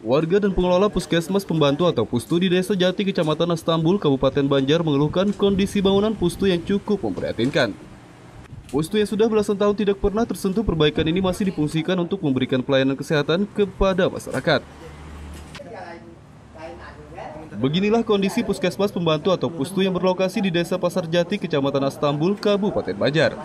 Warga dan pengelola puskesmas pembantu atau pustu di Desa Jati, Kecamatan Astambul, Kabupaten Banjar mengeluhkan kondisi bangunan pustu yang cukup memprihatinkan. Pustu yang sudah belasan tahun tidak pernah tersentuh perbaikan ini masih difungsikan untuk memberikan pelayanan kesehatan kepada masyarakat. Beginilah kondisi puskesmas pembantu atau pustu yang berlokasi di Desa Pasar Jati, Kecamatan Astambul, Kabupaten Banjar.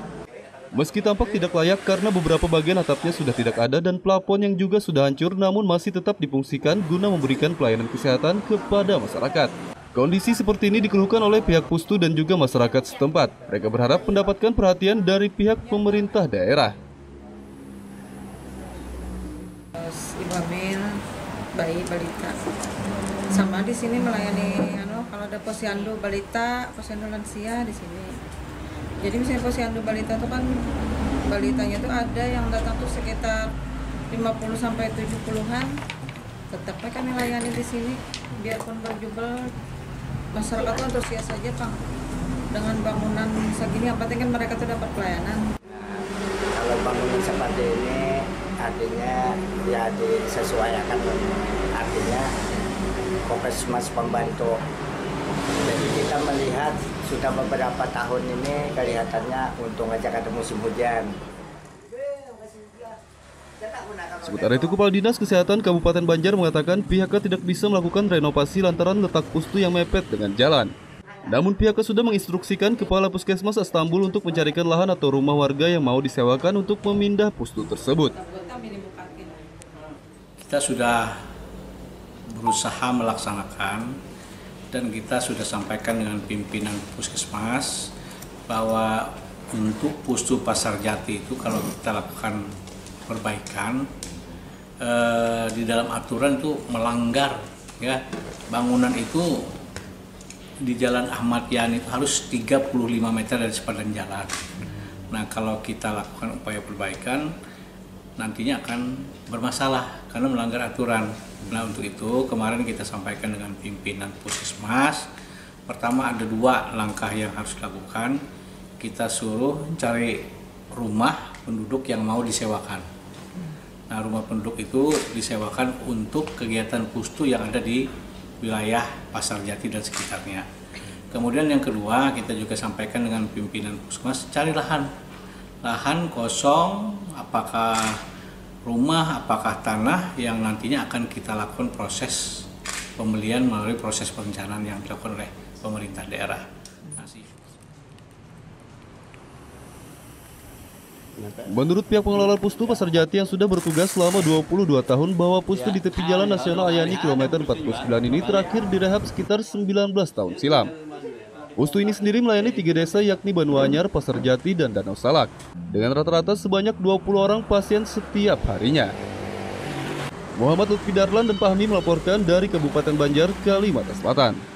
Meski tampak tidak layak karena beberapa bagian atapnya sudah tidak ada dan plafon yang juga sudah hancur namun masih tetap difungsikan guna memberikan pelayanan kesehatan kepada masyarakat. Kondisi seperti ini dikeluhkan oleh pihak pustu dan juga masyarakat setempat. Mereka berharap mendapatkan perhatian dari pihak pemerintah daerah. Ibu hamil, bayi, balita. Sama di sini melayani anu kalau ada posyandu balita, posyandu lansia di sini jadi misalnya posyandu balita itu kan balitanya itu ada yang datang tuh sekitar 50 sampai 70-an tetapnya kami layani di sini biarpun berjubel. Masyarakat tuh antusias saja Pak. Dengan bangunan segini penting kan mereka tuh dapat pelayanan. Kalau bangunan seperti ini artinya ya disesuaikan. Artinya Kopesmas pembantu. Jadi kita melihat sudah beberapa tahun ini kelihatannya untung aja kata musim hujan. Sementara itu, Kepala Dinas Kesehatan Kabupaten Banjar mengatakan pihaknya tidak bisa melakukan renovasi lantaran letak pustu yang mepet dengan jalan. Namun pihaknya sudah menginstruksikan Kepala Puskesmas Istanbul untuk mencarikan lahan atau rumah warga yang mau disewakan untuk memindah pustu tersebut. Kita sudah berusaha melaksanakan dan kita sudah sampaikan dengan pimpinan puskesmas bahwa untuk pustu pasar jati itu kalau kita lakukan perbaikan eh, di dalam aturan itu melanggar ya bangunan itu di Jalan Ahmad Yani itu harus 35 meter dari sepadan jalan. Nah kalau kita lakukan upaya perbaikan nantinya akan bermasalah karena melanggar aturan. Nah untuk itu kemarin kita sampaikan dengan pimpinan puskesmas. Pertama ada dua langkah yang harus dilakukan. Kita suruh cari rumah penduduk yang mau disewakan. Nah rumah penduduk itu disewakan untuk kegiatan pustu yang ada di wilayah Pasar Jati dan sekitarnya. Kemudian yang kedua kita juga sampaikan dengan pimpinan puskesmas cari lahan lahan kosong, apakah rumah, apakah tanah yang nantinya akan kita lakukan proses pembelian melalui proses perencanaan yang dilakukan oleh pemerintah daerah. Menurut pihak pengelola Pustu Pasar Jati yang sudah bertugas selama 22 tahun bahwa Pustu di tepi Jalan Nasional Ayani kilometer 49 ini terakhir direhab sekitar 19 tahun silam. Pustu ini sendiri melayani tiga desa yakni Banuanyar, Pasar Jati, dan Danau Salak. Dengan rata-rata sebanyak 20 orang pasien setiap harinya. Muhammad Lutfi Darlan dan Fahmi melaporkan dari Kabupaten Banjar, Kalimantan Selatan.